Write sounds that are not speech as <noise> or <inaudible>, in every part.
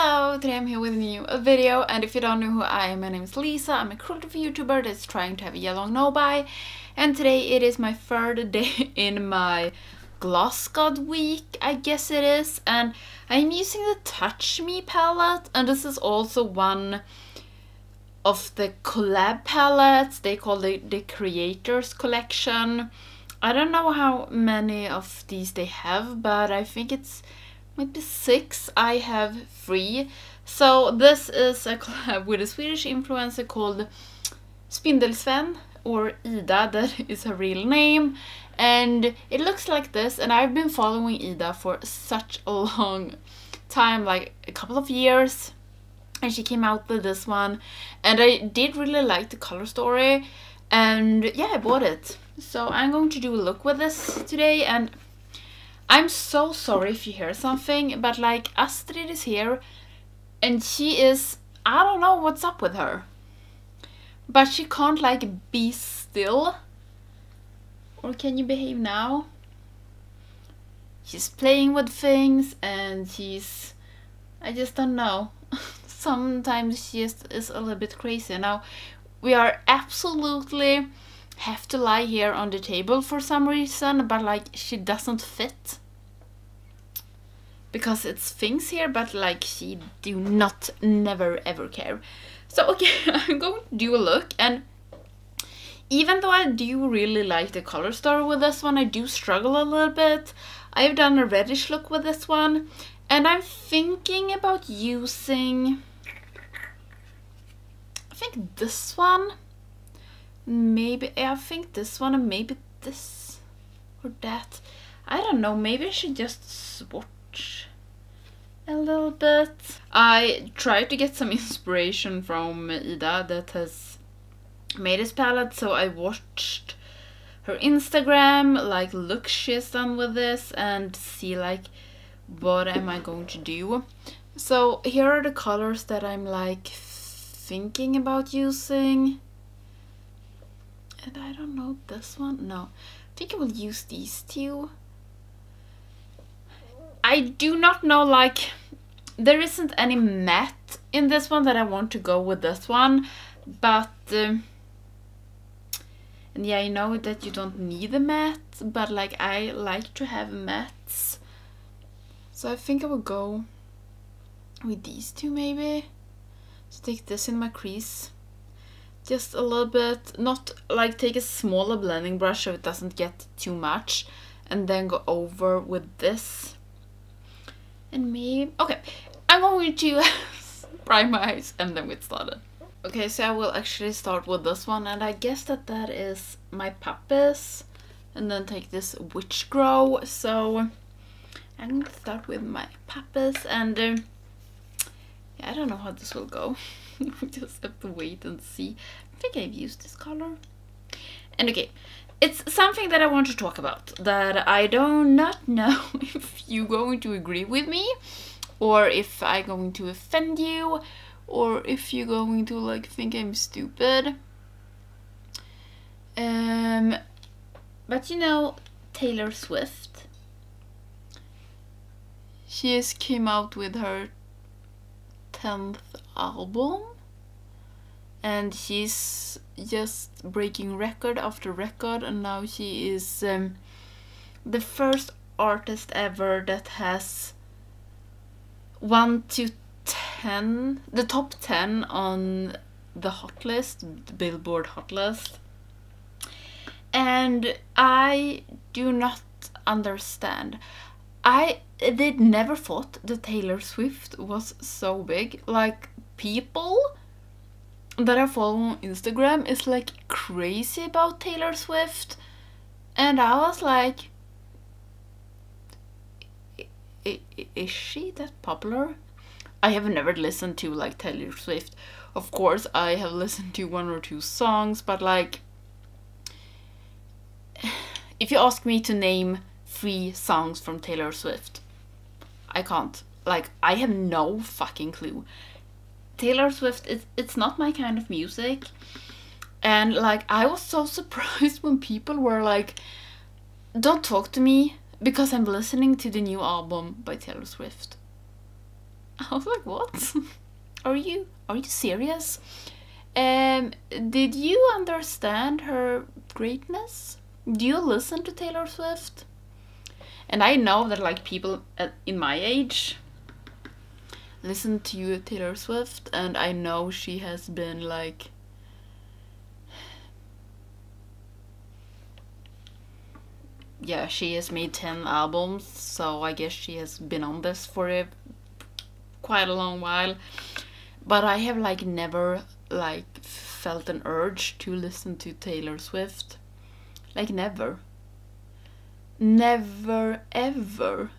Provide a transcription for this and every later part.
Hello, today I'm here with a new video and if you don't know who I am, my name is Lisa. I'm a cruelty YouTuber that's trying to have a yellow no buy and today it is my third <laughs> day in my Gloss God week, I guess it is, and I'm using the Touch Me palette and this is also one of the collab palettes. They call it the Creators Collection. I don't know how many of these they have, but I think it's maybe six. I have three. So this is a collab <laughs> with a Swedish influencer called Spindelsven or Ida, <laughs> that is her real name. And it looks like this and I've been following Ida for such a long time, like a couple of years. And she came out with this one and I did really like the color story and yeah, I bought it. So I'm going to do a look with this today and I'm so sorry if you hear something, but like Astrid is here and she is, I don't know what's up with her. But she can't like be still. Or can you behave now? She's playing with things and she's, I just don't know. <laughs> Sometimes she is, is a little bit crazy. Now we are absolutely have to lie here on the table for some reason, but like she doesn't fit. Because it's things here, but like she do not never ever care. So okay, <laughs> I'm going to do a look and even though I do really like the color story with this one, I do struggle a little bit. I've done a reddish look with this one and I'm thinking about using I think this one maybe eh, I think this one and maybe this or that. I don't know maybe I should just swatch a little bit. I tried to get some inspiration from Ida that has made this palette so I watched her Instagram like look she's done with this and see like what am I going to do. So here are the colors that I'm like thinking about using and I don't know this one. No, I think I will use these two. I do not know, like, there isn't any matte in this one that I want to go with this one. But, um, and yeah, I know that you don't need a matte, but like, I like to have mattes. So I think I will go with these two maybe. Stick this in my crease just a little bit, not like take a smaller blending brush so it doesn't get too much and then go over with this and maybe, okay, I'm going to <laughs> prime my eyes and then get started. Okay, so I will actually start with this one and I guess that that is my puppies and then take this Witch Grove, so I'm going to start with my puppies and I don't know how this will go. <laughs> we just have to wait and see. I think I've used this color. And okay, it's something that I want to talk about that I do not <laughs> know if you're going to agree with me or if I'm going to offend you or if you're going to like think I'm stupid. Um, but you know, Taylor Swift, she just came out with her 10th album. And he's just breaking record after record and now he is um, the first artist ever that has 1 to 10 the top 10 on the hot list the billboard hot list. And i do not understand i did never thought that taylor swift was so big like people that I follow on Instagram is like crazy about Taylor Swift and I was like is she that popular? I have never listened to like Taylor Swift. Of course, I have listened to one or two songs, but like <sighs> if you ask me to name three songs from Taylor Swift, I can't. Like I have no fucking clue. Taylor Swift, it's, it's not my kind of music. And like, I was so <laughs> surprised when people were like, don't talk to me because I'm listening to the new album by Taylor Swift. <laughs> I was like, what? <laughs> Are you are you serious? Um, did you understand her greatness? Do you listen to Taylor Swift? And I know that like people at, in my age listen to Taylor Swift, and I know she has been like. Yeah, she has made 10 albums, so I guess she has been on this for a, quite a long while. But I have like never like felt an urge to listen to Taylor Swift. Like never. Never ever.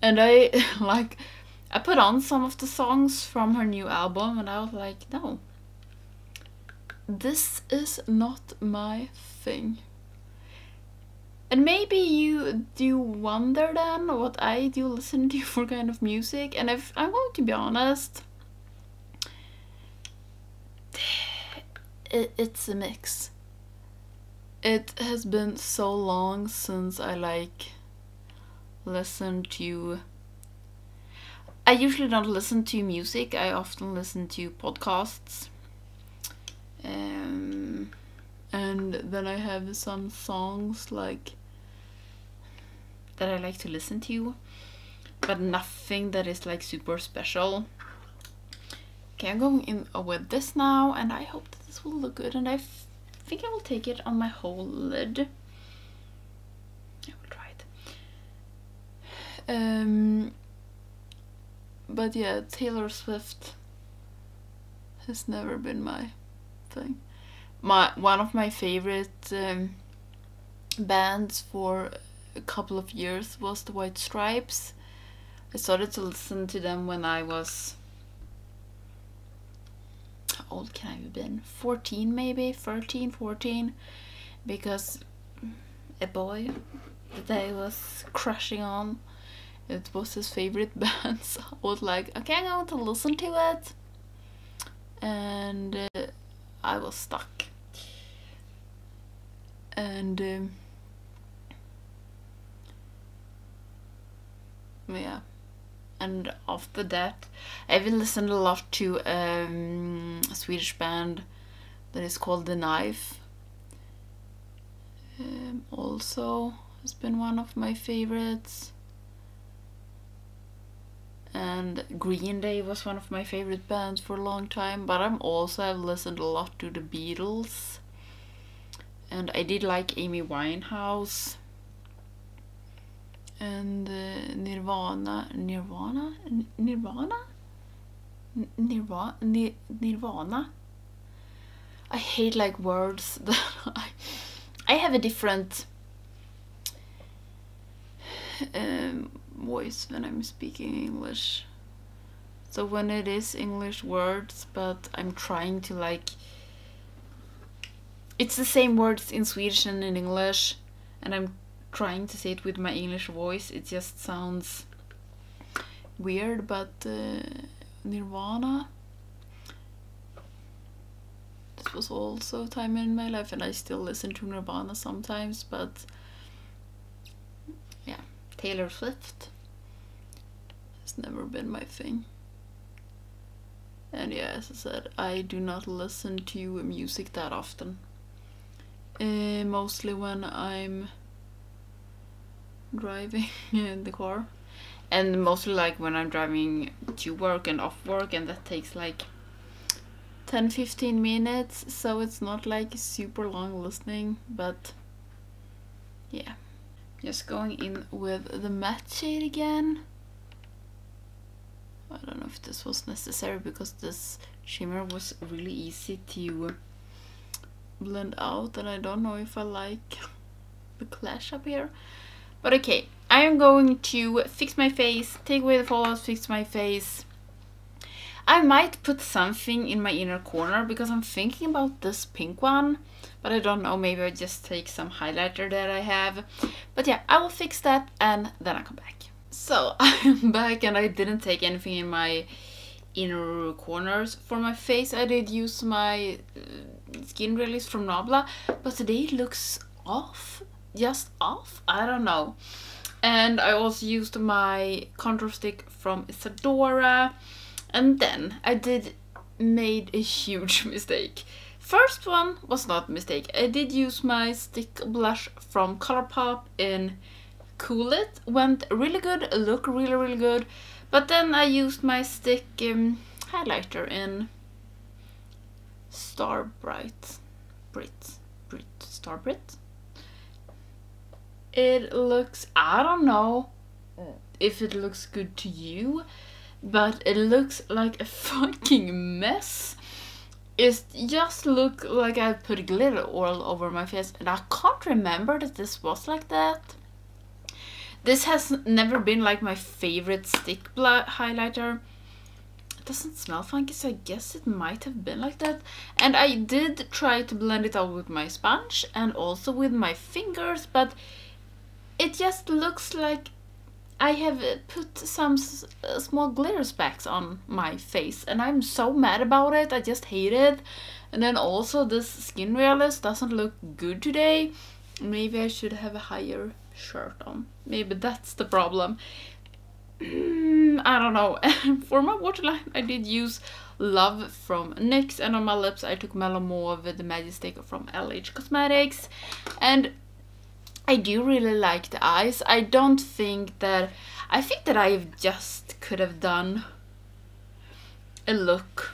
And I <laughs> like I put on some of the songs from her new album and I was like, no. This is not my thing. And maybe you do wonder then what I do listen to <laughs> for kind of music. And if I'm going to be honest, <sighs> it's a mix. It has been so long since I like listen to I usually don't listen to music. I often listen to podcasts. Um, and then I have some songs like that I like to listen to, but nothing that is like super special. Okay, I'm going in with this now, and I hope that this will look good, and I think I will take it on my whole lid. I will try it. Um, but yeah, Taylor Swift has never been my thing. My one of my favorite um, bands for a couple of years was the White Stripes. I started to listen to them when I was old can I have been? 14 maybe, 13, 14 because a boy that I was crushing on. It was his favorite <laughs> band so I was like okay I'm going to listen to it. And uh, I was stuck. And um, yeah and after that I've listened a lot to um, a Swedish band that is called The Knife. Um, also has been one of my favorites. And Green Day was one of my favorite bands for a long time but I'm also have listened a lot to the Beatles. And I did like Amy Winehouse and uh, Nirvana Nirvana Nirvana Nirvana Nirvana I hate like words <laughs> I have a different um, voice when I'm speaking English. So when it is English words, but I'm trying to like. It's the same words in Swedish and in English, and I'm trying to say it with my English voice. It just sounds weird, but uh, Nirvana. This was also a time in my life, and I still listen to Nirvana sometimes, but yeah, Taylor Swift has never been my thing. And yeah, as I said, I do not listen to music that often. Uh, mostly when I'm driving <laughs> in the car. And mostly like when I'm driving to work and off work and that takes like 10-15 minutes so it's not like super long listening but yeah. Just going in with the matte shade again. I don't know if this was necessary because this shimmer was really easy to blend out and I don't know if I like the clash up here. But okay, I am going to fix my face, take away the fallout, fix my face. I might put something in my inner corner because I'm thinking about this pink one. But I don't know, maybe I just take some highlighter that I have. But yeah, I will fix that and then I'll come back. So <laughs> I'm back and I didn't take anything in my inner corners. For my face I did use my uh, Skin Realist from Nabla, but today it looks off. Just off? I don't know. And I also used my contour stick from Isadora. And then I did made a huge <laughs> mistake. First one was not a mistake. I did use my stick blush from Colourpop in Cool It. Went really good, look really really good. But then I used my stick um, highlighter in Star Brite. Brit. Brit. Star Brit? It looks, I don't know mm. if it looks good to you, but it looks like a <laughs> fucking mess. It just look like I put glitter all over my face and I can't remember that this was like that. This has never been like my favorite stick highlighter. It doesn't smell funky, so I guess it might have been like that. And I did try to blend it out with my sponge and also with my fingers, but it just looks like I have put some uh, small glitter specks on my face and I'm so mad about it. I just hate it. And then also this Skin Realist doesn't look good today. Maybe I should have a higher shirt on. Maybe that's the problem. <clears throat> I don't know. <laughs> For my waterline I did use Love from NYX and on my lips I took Mellow with the Majestick from LH Cosmetics. And I do really like the eyes. I don't think that... I think that I just could have done a look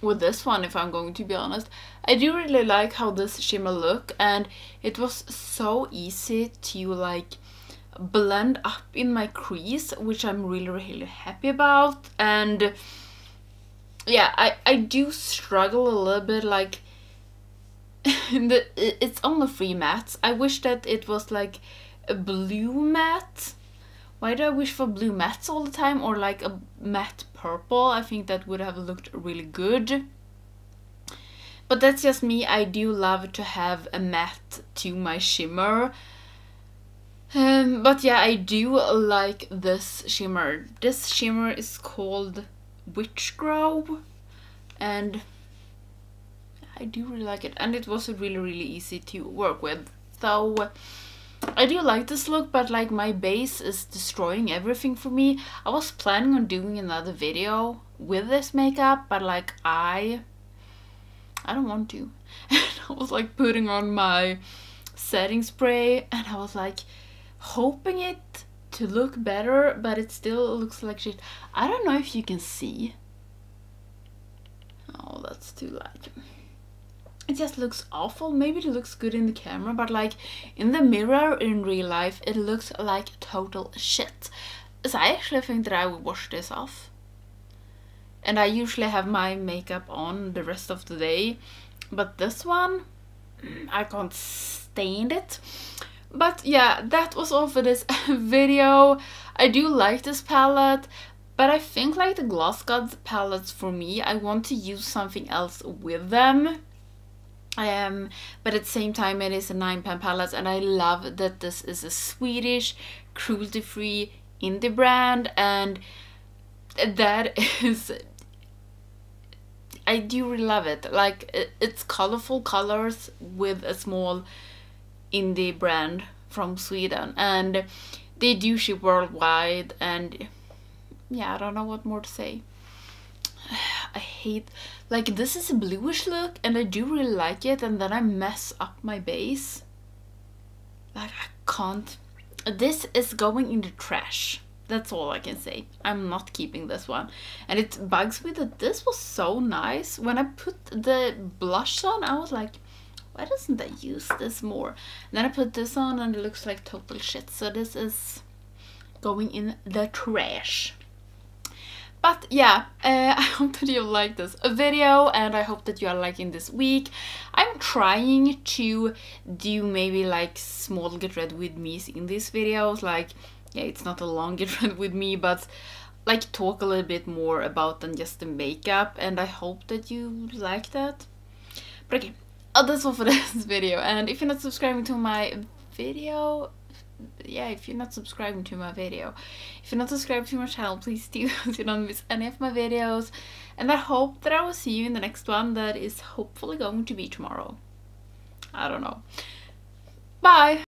with this one if I'm going to be honest. I do really like how this shimmer look and it was so easy to like blend up in my crease which I'm really really happy about and yeah I, I do struggle a little bit like <laughs> the, it's only three mattes. I wish that it was like a blue matte. Why do I wish for blue mattes all the time or like a matte purple? I think that would have looked really good. But that's just me. I do love to have a matte to my shimmer. Um, but yeah, I do like this shimmer. This shimmer is called Witch Grove. And I do really like it and it was really really easy to work with. So I do like this look but like my base is destroying everything for me. I was planning on doing another video with this makeup but like I I don't want to. <laughs> I was like putting on my setting spray and I was like hoping it to look better but it still looks like shit. I don't know if you can see. Oh that's too light it just looks awful. Maybe it looks good in the camera, but like in the mirror in real life, it looks like total shit. So I actually think that I will wash this off. And I usually have my makeup on the rest of the day. But this one, I can't stand it. But yeah, that was all for this <laughs> video. I do like this palette. But I think like the Gloss Gods palettes for me, I want to use something else with them um, but at the same time it is a 9 pan palette and I love that this is a Swedish cruelty free indie brand and that <laughs> is I do really love it. Like it's colorful colors with a small indie brand from Sweden and they do ship worldwide and yeah I don't know what more to say. <sighs> I hate like this is a bluish look and I do really like it and then I mess up my base. Like I can't. This is going in the trash. That's all I can say. I'm not keeping this one. And it bugs me that this was so nice. When I put the blush on I was like why doesn't I use this more? And then I put this on and it looks like total shit. So this is going in the trash but yeah, <laughs> uh, I hope that you like this video and I hope that you are liking this week. I'm trying to do maybe like small get ready with me in these videos. Like, yeah, it's not a long get <laughs> ready with me, but like talk a little bit more about than just the makeup and I hope that you like that. But okay, oh, that's all for <laughs> this video and if you're not subscribing to my video yeah, if you're not subscribing to my video, if you're not subscribed to my channel, please <laughs> do so you don't miss any of my videos. And I hope that I will see you in the next one that is hopefully going to be tomorrow. I don't know. Bye!